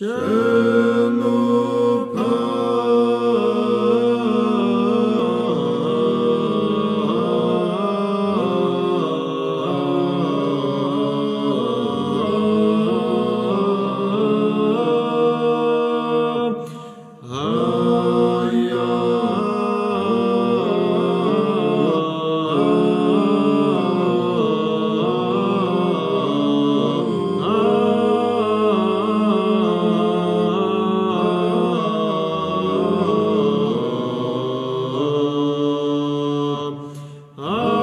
主の Oh.